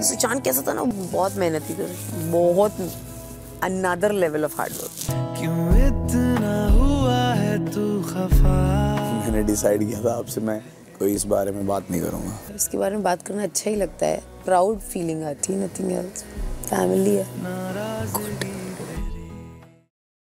सुशांत कैसा था ना बहुत मेहनती कर बहुत another level of hard work क्यों इतना हुआ है तू खफा? मैंने डिसाइड किया था आपसे मैं कोई इस बारे में बात नहीं करूँगा। इसके बारे में बात करना अच्छा ही लगता है। प्राउड फीलिंग आती है नथिंग एल्स फैमिली है। नाराज़गी